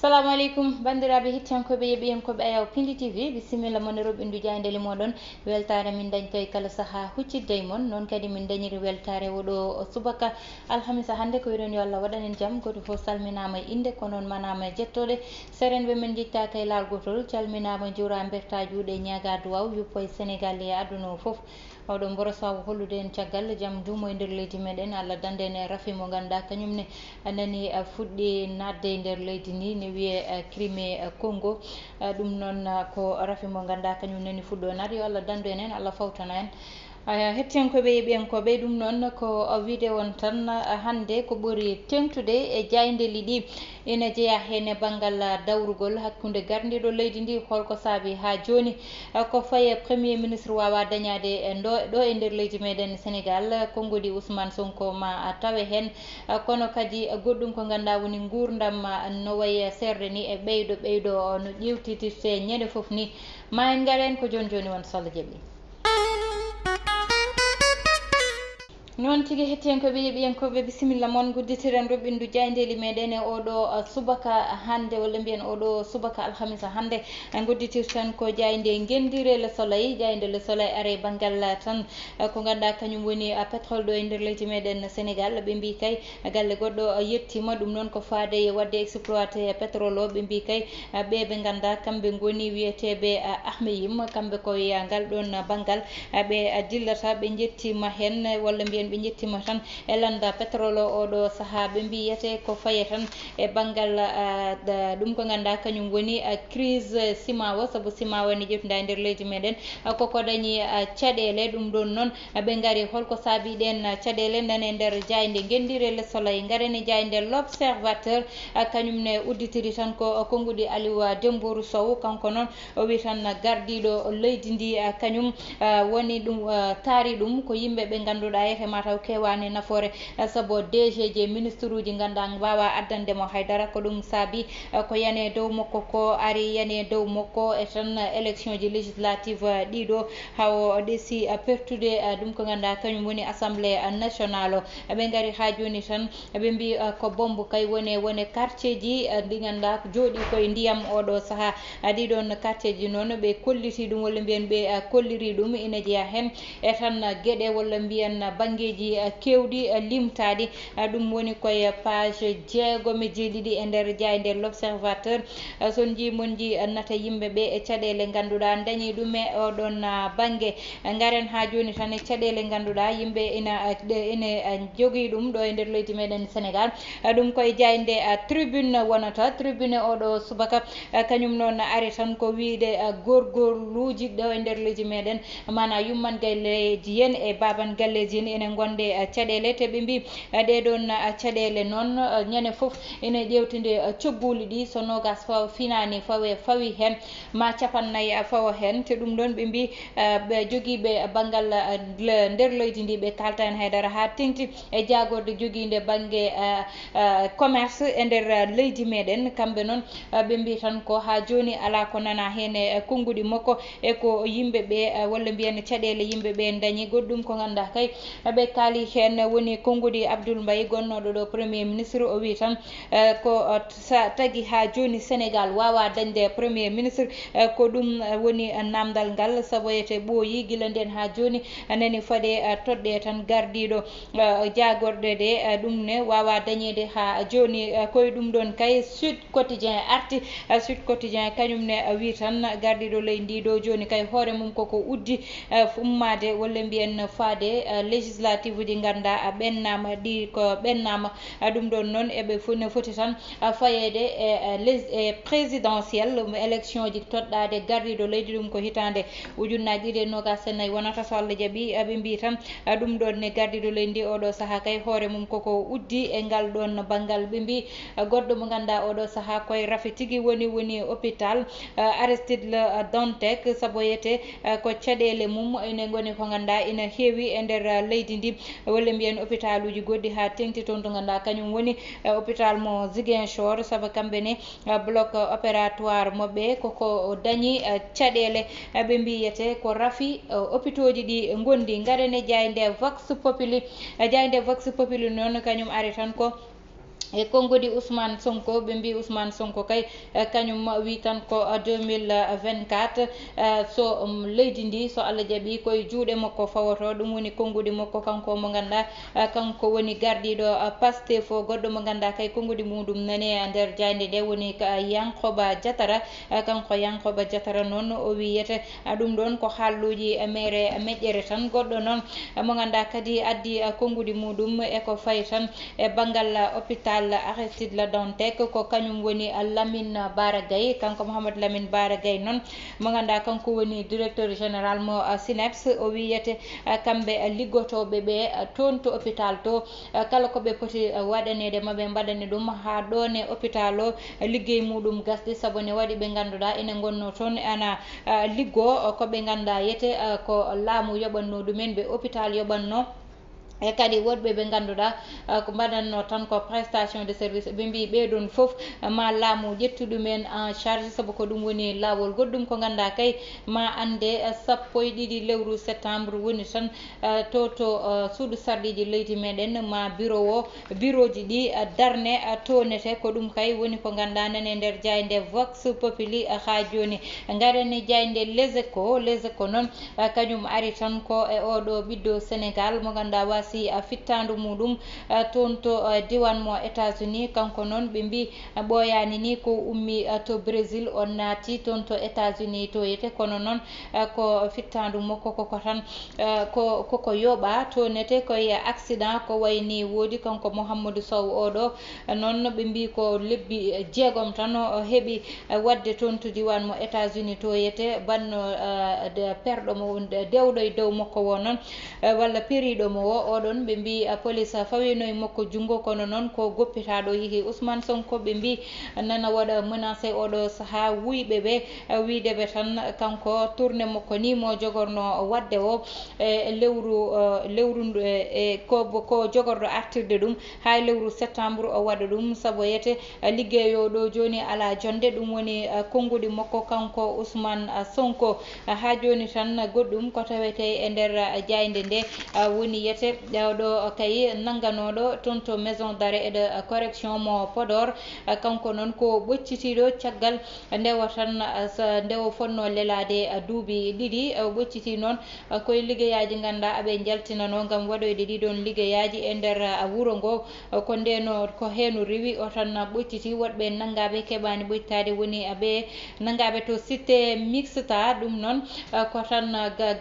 salamu aleykum bandiraɓe hettiyankoɓe yeɓiyankoɓe ayaw pindi tv bisimilla moon roɓe ndu jandeli moɗon. Weltare min dañtoy kala saaha huccidde e moon noon kadi min dañiri weltare oɗo subaka alhamisa hannde ko wiɗon yo allah waɗanen jaam goto fof salminama e inde ko noon manama e jettoɗe serenɓe men jittaka e laawgotol calminama juura berta juuɗe ñaga duwaw yuppo e sénégal e aduna o foof oɗon mboro sawo hollude en caggal jaam duumo e nder leydi meɗen. Allah dande en e rafi mo ganduɗa kañumne nani eh, fuɗɗi nadde e nder leydi ndi ne wiye eh, crimé eh, congo. Ɗum noon ko rafi mo ganduɗa kañum nani fuɗɗo naade yo allah dandu en hen allah fawtana en. aya hettiyankoɓe yeɓiyankoɓe ɗum noon ko wiide on tan hannde ko ɓuri tengtude e jayndeli ɗi ina jeeya hen banggal dawrugol hakkude gardiɗo leydi ndi holko saabi ha joni ko faye premier ministre wawa dañade ɗo ɗo e nder leydi meɗen sénégal konngodi ousmane sonko ma tawe hen. Kono kadi goɗɗum ko ganduɗa woni gurdam no wayi serde ni e ɓeydo ɓeydo no ƴewtitirte ñande foof ni. Ma en garen ko joni joni won sallah jaaɓi noon tigi hettiyankoɓe yeɓiyankoɓe bisimilla moon gudditiren ɗo ɓindu jayndeli meɗen e oɗo subaka hande walla mbiyen oɗo subaka alhamisa hande gudditirten ko jayde guendire le soleil. Jaynde le soleil are banggal tan. Ko ganduɗa kañum woni pétrole ɗo e nder leydi meɗen sénégal. Ɓe mbi kay galle goɗɗo yettima ɗum noon ko faade e wadde exploité pétrole o. Ɓe mbi kay ɓe ɓe ganda kamɓe goni wiyeteɓe ahmeyim kamɓe koye ngal ɗon banggal ɓe dillata ɓe jettima hen walla mbiyen ɓe jettima tan. E landa pétrole o oɗo saaha ɓe mbiyete ko faye tan. E banggal ɗum ko ganduɗa kañum woni crise simawa saabu simawa ne ƴeftuda e nder leydi meɗen. Koko dañi caɗele. Ɗum ɗon noon ɓe gaari holko saabi ɗen caɗele nane e nder jayde guendire le soleil garani jayde l' observateur kañumne udditiri tan ko konnguɗi aliwa dembourou sow. Kanko noon o wi tan gardiɗo leydi ndi kañum woni ɗum taari ɗum ko yimɓe ɓe ganduɗa yetema mataw kewani nafoore eh, saabo DG je ministre uji ganduɗa mbawa addandemo haydara ko ɗum saabi eh, ko yane dow makko ko ari yane dow makko e tan eh, élection ji législative ɗiɗo hawo o ɗesi pertude ɗum ko ganduɗa kañum woni assemblé national o ɓe gaari ha joni tan ɓe mbi ko bombe kay woni woni quartier ji ɗi ganduɗa jooɗi koye ndiyam oɗo saaha. Ɗiɗon quartier ji noon ɓe kolliti ɗum walla mbiyen ɓe kolliri ɗum ina jeeya hen. E tan gueɗe walla mbiyen banggue galleji eh, kewɗi eh, limtaɗi. Eh, ɗum woni koye page jeegomi e jeeɗiɗi e nder jaynde e l' observateur son ji ji nata yimɓeɓe e caɗele ganduɗa dañi ɗume oɗon banggue garen ha joni tan e caɗele ganduɗa yimɓe ina ina jogui ɗum ɗo e nder leydi meɗen sénégal. Ɗum koye jayde tribune wonata tribune oɗo subaka. Kañum noon ari tan ko wiide gorgorluji ɗo e nder leydi meɗen. Mana yumman galleji hen e baban galleji hen enen gonde eh, caɗele. Te ɓe mbi eh, ɗeɗon eh, caɗele noon ñande foof ene ƴewtide cogguli ɗi. So nogas fawa finani fawe fawi hen. Ma capannayyi fawa hen. Te ɗum ɗon ɓe mbi ɓe joguiɓe banggal nder leydi ndi ɓe kalta hen haydara ha tengti e jagorde joguide banggue commerce e nder leydi meɗen. Kamɓe noon ɓe mbi tan ko ha joni ala ko nana hen e konnguɗi makko eko yimɓeɓe walla mbiyen caɗele yimɓeɓe dañi. Goɗɗum ko ganduɗa kay ɓe kaali hen woni konngudi abdoul mbaye gonnoɗo ɗo premier ministre o wi tan e, ko sa tagui ha joni sénégal wawa dañde premier ministre e, ko ɗum woni namdal ngal saboyete ɓooyi guila nden ha joni nani faade e, toɗɗe tan gardiɗo jagorɗe ɗe ɗum ne wawa dañede ha joni koye ɗum ɗon kay sud quotidien arti sud quotidien kañumne wi tan gardiɗo leydi ndi ɗo joni kay hoore mum koko uddi ummade walla mbiyen faade législa législative uji ganda a ɓennama ɗi ko ɓennama ɗum ɗon noon eɓe no foti tan fayede e, e, e présidentiel élection ji toɗɗade gardiɗo leydi ɗum ko hitande ujunnaji ɗiɗi e nogas e nayyi wonata so allah jaaɓi ɓe mbi tan ɗum ɗon ne gardiɗo leydi ndi oɗo saaha kay hoore mum koko uddi e ngal ɗon banggal ɓe mbi goɗɗo mo ganduɗa oɗo saaha koye rafi tigui woni woni hôpital aristide le dantec saabu yete ko caɗele mum ene goni ko ganduɗa ina heewi e nder leydi ndi walla mbiyen hôpital uji goɗɗi ha tengti toon to ganduɗa kañum woni eh, hôpital mo ziguinchor. Saabu kamɓe ne eh, bloc opératoire moɓɓe koko dañi eh, caɗele ɓe mbiyete ko rafi hôpitaux ji ɗi gondi gaɗane jayde vox populi. Jayde vox populi noon kañum ari tan ko e konngudi ousmane sonko ɓe mbi ousmane sonko kay kañum wi tan ko 2024 so um, leydi ndi so allah jaaɓi koye juuɗe makko fawoto ɗum woni konngudi makko kanko mo ganduɗa kanko woni gardiɗo pastef goɗɗo mo ganduɗa kay konngudi muɗum nani e nder jayde nde woni yankoba diatara kanko yankoba diatara noon o wiyete ɗum ɗon ko haalluji mere meƴƴere tan. Goɗɗo noon mo ganduɗa kadi addi konngudi muɗum eko fayi tan e banggal hôpital général aristide la dontek ko kañum woni lamine bara gaye kanko mouhamadou lamine bara gaye noon. Mo ganduɗa ah, kanko woni directeur général mo ah, syneps o wiyete ah, kamɓe liggotoɓe ɓe toon to hôpital to kala koɓe poti waɗanede maɓe mbaɗane ɗum ha ɗone hôpital o. Ligguey muɗum gasde saabu ne waɗi ɓe ganduɗa ene gonno toon ana liggo koɓe ganduɗa yete ko laamu yoɓanno ɗumen ɓe hôpital yoɓanno. e kadi woɗɓe ɓe ganduɗa ko mbaɗanno tan ko prestation de service. Ɓe mbi ɓeeɗon fof ma laamu ƴettuɗumen en charge. Saabu ko ɗum woni laawol goɗɗum ko ngannduɗa kay ma annde sappo e ɗiɗi lewru septembre woni tan to to suudu sarɗiji leydi meɗen ma bureau o bureau ji ɗi darne tonete ko ɗum kay woni ko ngannduɗa nane nder jayde vox populi. Ha joni garani jayde les éco les éco noon kañum ari tan ko e oɗo ɓiɗɗo sénégal. Mo ngannduɗa wasa wasi fittandu muɗum toon to diwan mo états unis kanko noon ɓe mbi ɓoyani ni ko ummi to brésil o naati. Toon to états unis to yete kono noon ko fittandu makko koko tan ko koko yoɓa tonete koye accident ko wayni woodi. Kanko mouhamadou sow oɗo noon ɓe mbi ko lebbi jeegom tan o heeɓi wadde toon to diwan mo états unis to yete banno perɗo mo dewɗo e dow makko wo noon walla periɗo mo o oɗon ɓe mbi police fawinoye makko junngo kono noon ko goppitaɗo hihi ousmane sonko ɓe mbi nana waɗa menacé oɗo saaha wuyɓe ɓe. Wideɓe tan kanko tourné makko ni mo jogorno wadde o e lewru e lewru e, e ko jogorɗo artirde ɗum ha lewru septembre o waɗa ɗum saabu yete liggeyoɗo joni ala jonde ɗum woni e, konnguɗi makko kanko ousmane sonko. Ha joni tan goɗɗum ko tawete e nder jaynde nde woni yete. ɗewɗo kay nangganoɗo toon to maison d' arrêt et de correction mo podor. Eh, kanko noon ko ɓoccitiɗo caggal ndewa tan eh, ndewa fonno lelade eh, duuɓi ɗiɗi. O ɓocciti noon koye liggeyaji ganduɗa aɓe jaltinano gam waɗoyde ɗiɗon liggeyaji e nder wuuro ngo. Ko ndeno ko heno rewi o tan ɓocciti. Woɗɓe nanggaɓe keɓani ɓoccitade woni ɓe nanggaɓe to cité mixta ɗum noon ko tan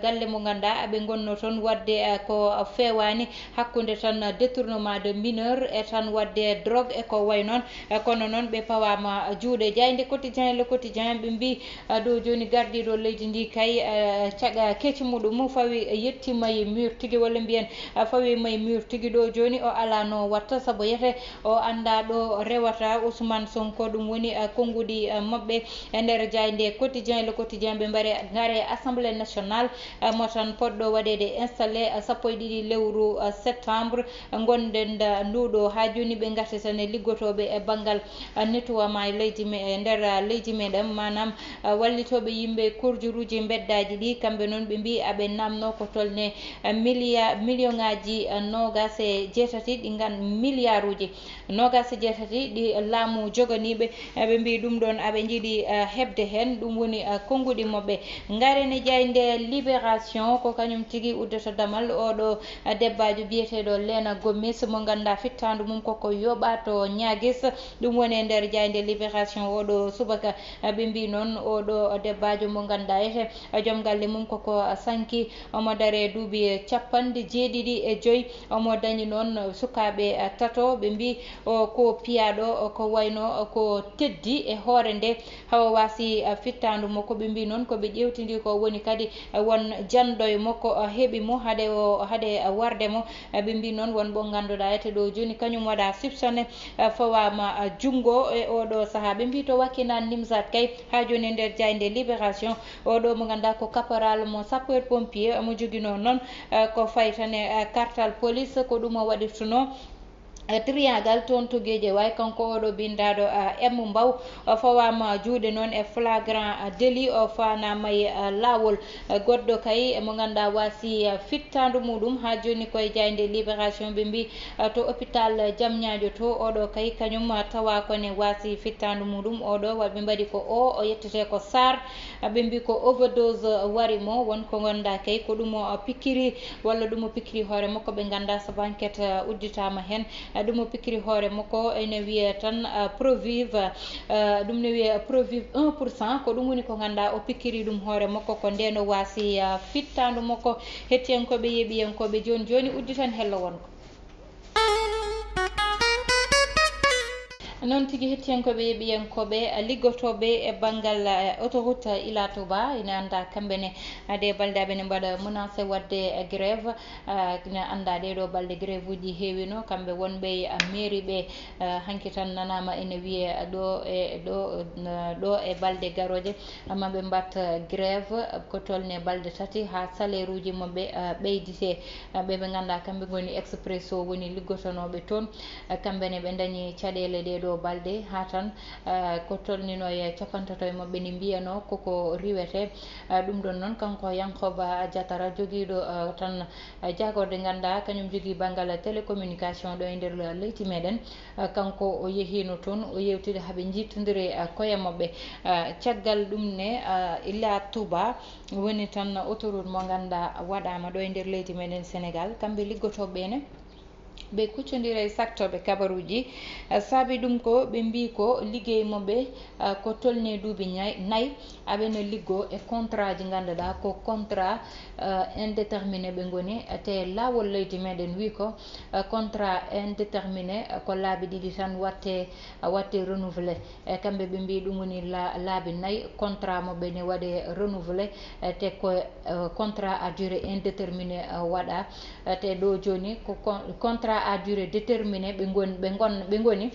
galle mo ganduɗa aɓe gonno toon wadde ko fewani woni hakkude tan détournement de mineur e tan wadde drogue eko way noon. Kono noon ɓe pawama juuɗe diaynde quotidien le quotidien ɓe mbi ɗo joni gardiɗo leydi ndi kay e, caga kecce muɗum. Fawi yettima e mur tigui walla mbiyen fawi ma e mur tigui ɗo joni o ala no watta saabu yete o anda ɗo rewata ousmane sonko. Ɗum woni e, konngudi e, mabɓe e nder diaynde quotidien le quotidien ɓe mbaɗe gaare assemblé national mo tan poɗɗo waɗede installé sappo e ɗiɗi lewru Eh, septembre gonɗen nduɗo ha joni ɓe garte tan e liggotoɓe e banggal eh, netowama e leydi me e nder leydi meɗen manam wallitoɓe yimɓe kurjuruji beddaji ɗi kamɓe noon ɓe mbi aɓe namno ko tolne milliard million ngaji nogas e jeetati ɗi gan milliard uji nogas e jeetati ɗi laamu joganiɓe ɓe mbi ɗum ɗon aɓe jiiɗi hebde hen ɗum woni konnguɗi moɓɓe. Garene jaynde libération ko kañum tigui uddata damal oɗo debbo debbajo biyeteɗo lena gomis mo ganduɗa fittandu mum koko yoɓa to ñaguis ɗum woni e nder jayde libération oɗo subaka eh, ɓe mbi noon oɗo debbajo mo ganduɗa ete eh, joom galle mum koko sanki omo daare duuɓi e capanɗe jeeɗiɗi e joyyi omo dañi noon sukaɓe eh, tato ɓe mbi o ko piyaɗo ko wayno ko teddi e hoore nde. Hawa wasi fittandu makko ɓe mbi noon koɓe ƴewtidi ko woni kadi won janɗo e makko heeɓi mo haade o haade warde arde mo eh, ɓe mbi noon wonɓe ganduɗa ete ɗo joni kañum waɗa soupçonné eh, fawama eh, junggo e oɗo saaha. Ɓe mbi to wakkinan nimsat kay ha joni e nder jaynde libération. Oɗo mo ganduɗa ko caporal mo sapeur pompier omo joguino noon ko fayi tan e kartal police ko ɗum o waɗirtuno. triyagal toon togueje way kanko oɗo bindaɗo m mbaw fawama juuɗe noon e flagrant délit o fanama e lawol. Goɗɗo kay mo ganduɗa wasi fittandu muɗum ha joni koye jayde libération ɓe mbi to hôpital jamñajo to oɗo kay kañum tawa kone wasi fittandu muɗum oɗo waɓe mbaɗi ko o o yettete ko sar. Ɓe mbi ko overdose wari mo wonko ganduɗa kay ko ɗum o pikkiri walla ɗum o pikkiri hoore makko ɓe ganda so enquête udditama hen. ɗum o pikkiri hoore makko ene wiye tan euh, provive euh, ɗum ne wiye provive 1 pour cent ko ɗum woni ko ganduɗa o pikkiri ɗum hoore makko ko nden o waasi euh, fittandu makko. Hettiyankoɓe yeeɓiyankoɓe joni joni udditan hello wonko. noon tigui hettiyankoɓe yeeɓiyankoɓe liggotoɓe e banggal e autoroute ila touba ina anda kamɓene ade balɗeaɓe ne mbaɗa menacé wadde e gréve ina anda ɗeɗo balɗe gréve uji heewino kamɓe wonɓe mairie ɓe hanki tan nanama ene wiiye ɗo e ɗo ɗo e balɗe garoje. Maɓe mbat gréve ko tolne balɗe tati ha salaire uji moɓe ɓeydite ɓe ɓe ganduɗa kamɓe gooni expresso woni liggotonoɓe toon. Kamɓene ɓe dañi caɗele ɗeɗo ɗeɗo balɗe ha tan eh, ko tolnino e capanɗe e moɓɓe ni mbiyano koko riwete. Eh, ɗum ɗon noon kanko Yankoba Diatara joguiɗo eh, tan jagorde ganduɗa kañum jogui banggal télécommunication ɗo e nder leydi meɗen. Kanko o yeehino toon o yewtida haaɓe jittodiri koye mabɓe. Caggal ɗum ne ila Touba woni tan autoroute mo ganduɗa waɗama ɗo e nder leydi meɗen Sénégal. Kamɓe liggotoɓe ɓene ɓe kuccodira e saktoɓe kabaruji saabi ɗum ko ɓe mbi ko ligguey mabɓe ko tolni duuɓi nayyi aɓene liggo e contrat ji ganduɗa ko contrat indéterminé ɓe gooni te lawol leydi meɗen wi ko contrat indéterminé ko laabi ɗiɗi tan watte watte renouvelé. E kamɓe ɓe mbi ɗum woni laabi nayyi contrat mabɓe ne waɗe renouvelé te ko contrat à durée indéterminé waɗa. Te ɗo joni ko contrat à durée déterminé ɓe goni ɓe gon ɓe goni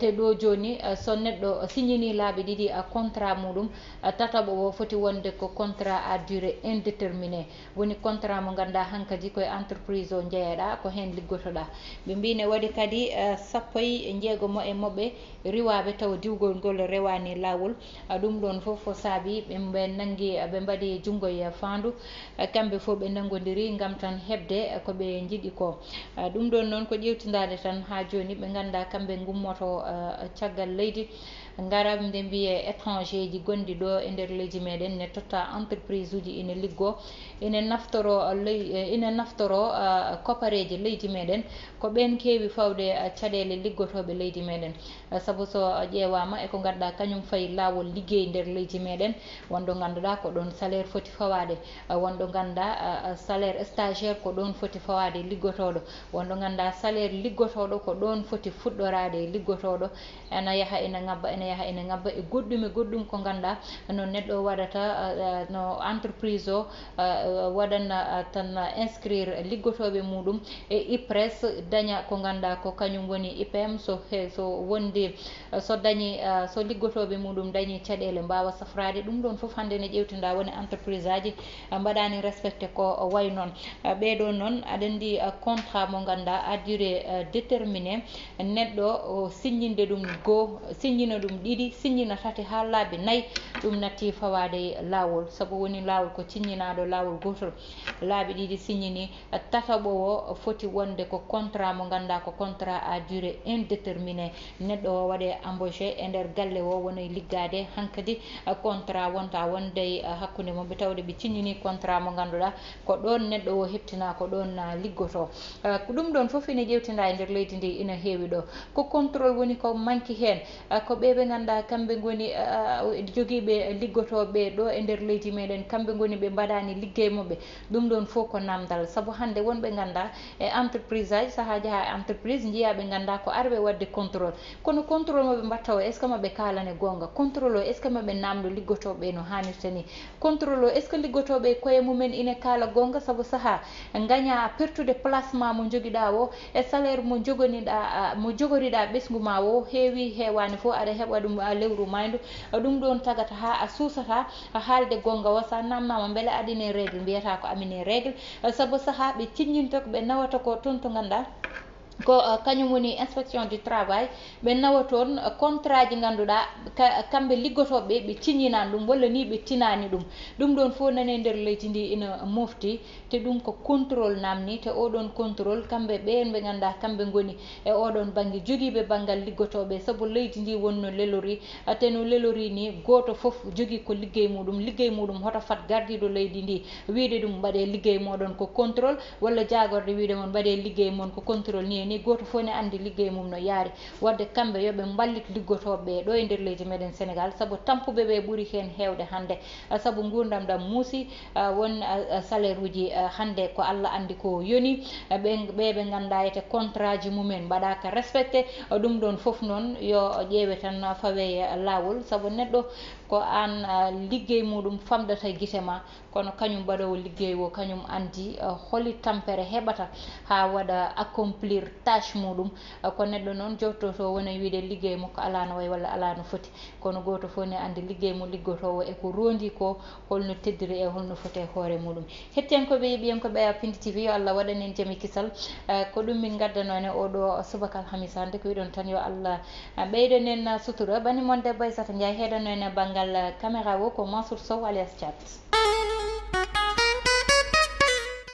te ɗo joni euh, so neɗɗo signini laabi ɗiɗi euh, contrat muɗum euh, tataɓo o foti wonde ko contrat à durée indéterminé woni contrat mo ganduɗa hankkadi koye entreprise o jeeyaɗa ko hen liggotoɗa. Ɓe mbi ne waɗi kadi sappo e jeegomo e moɓɓe riwaɓe taw diwgol ngol rewani lawol ɗum ɗon foof ko saabi ɓe nanggui ɓe mbaɗi junggo e fandu kamɓe foof ɓe naggodiri gam tan hebde koɓe jiiɗi ko. Ɗum ɗon noon ko ƴewtidade tan ha joni ɓe ganduɗa kamɓe gummoto eh, caggal leydi. garab nde mbiye étranger ji gonɗi ɗo e nder leydi meɗen ne totta entreprise uji ina liggo. Ina naftoro ina naftoro copareji leydi meɗen. Ko ɓen kewi fawde caɗele liggotoɓe leydi meɗen. Saabu so ƴewama eko ganduɗa kañum fayi lawol ligguey nder leydi meɗen wonɗo ganduɗa ko ɗon salaire foti fawade. Wonɗo ganduɗa salaire stagiaire ko ɗon foti fawade liggotoɗo. Wonɗo ganduɗa salaire liggotoɗo ko ɗon foti fuɗɗorade liggotoɗo. Ene yaaha ene ngabba ene ene yaaha ene ngabba e goɗɗum e goɗɗum ko ganduɗa no neɗɗo waɗata eh, no entreprise o eh, waɗana eh, tan inscrire liggotoɓe muɗum e IPRES daña ko ganduɗa ko kañum woni IPM so so wondi so dañi so liggotoɓe muɗum dañi caɗele mbawa safrade ɗum ɗon foof hande ne ƴewtinɗa woni entreprise aji mbaɗani respecté ko way noon. Ɓeɗo noon aɗa andi contrat mo ganduɗa à durée déterminé neɗɗo signinde ɗum goo signina ɗum ɗum ɗiɗi siññina tati ha laabi nayyi. Ɗum natti fawade lawol saabu woni lawol ko ciññinaɗo lawol gotol laabi ɗiɗi siññini tataɓo o foti wonde ko contrat mo ganduɗa ko contrat à durée indéterminé neɗɗo o waɗe embauché e nder galle o woni liggade hankkadi contrat wonta wonde hakkude mum tawde ɓe ciññini contrat mo ganduɗa ko ɗon neɗɗo o heptina ko ɗon liggoto. Ko ɗum ɗon foof ine ƴewtida e nder leydi ndi ina heewi ɗo. Ko contrôle woni ko manque hen. Ko ɓeɓe ɓe ganduɗa kamɓe gooni joguiɓe liggotoɓe ɗo e nder leydi meɗen kamɓe gooni ɓe mbaɗani ligguey mabɓe ɗum ɗon foof ko namdal. Saabu hande wonɓe ganduɗa e entreprise aji saaha jaaha e entreprise jiiya ɓe ganduɗa ko arɓe wadde contrôle. Kono contrôle moɓe mbatta o est ce que maɓe kalane gonga contrôle o est ce que maɓe namdo liggotoɓe no hannirta ni? Contrôle o est ce que liggotoɓe koye mumen ina kala gonga saabu saaha gaña pertude placement mo joguiɗa o e salaire mo jogoniɗa mo jogoriɗa ɓesgu ma o heewi hewani fo aɗa heeɓa heɓa ɗum lewru maydu ɗum ɗon tagata ha a susata haalde gonga o sa namnama beele aɗine régle mbiyata ko amine régle saabu saaha ɓe tinñinta ko ɓe nawata ko toon to ganduɗa ko euh, kañum woni inspection du travail ɓe nawa toon euh, contrat ji ganduɗa kamɓe liggotoɓe ɓe ciñinani ɗum walla ni ɓe tinani ɗum. Ɗum ɗon fof nane e nder leydi ndi ina mofti te ɗum ko contrôle namni te oɗon contrôle kamɓe ɓen ɓe ganduɗa kamɓe goni e oɗon banggue joguiɓe banggal liggotoɓe saabu leydi ndi wonno lelori te no lelori ni goto foof jogui ko liggey muɗum liggey muɗum hoto fat gardiɗo leydi ndi. Wiide ɗum mbaɗe liggey moɗon ko contrôle walla jagorɗe wiide moon mbaɗe liggey moon ko contrôle ni ni goto fof ne andi liggey mum no yaari. Wadde kamɓe yooɓe mballit liggotoɓeɓe ɗo e nder leydi meɗen sénégal saabu tampuɓeɓe ɓuuri hen hewde hande saabu gurdam ɗam muusi won salaire uji hande ko allah andi ko yoni. Ɓe ɓe ganduɗa ete contrat ji mumen mbaɗaka respecté. Ɗum ɗon foof noon yo ƴeewe tan fawe lawol saabu neɗɗo ko an ah, liggey muɗum famɗata guite ma kono kañum mbaɗowo liggey o kañum andi ah, holi tampere heɓata ha waɗa accomplir tâche muɗum. Ah, ko neɗɗo noon jottoto wona wiide liggey makko ala no wayi walla ala no foti. Kono goto foof ne andi liggey mo liggotowo eko rondi ko holno teddiri e holno foti e hoore muɗum. Hettiyankoɓe yeeɓiyankoɓe e pindi tv yo allah waɗan en jaami kisal. Ko ɗum min gaddanone oɗo subaka alhamisa hande ko wiɗon tan yo allah. Ɓeydan en sutura. Bani moon debbo e aissata dia heedano en banggue ngal camera wo ko mansour sow alias chat